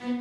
and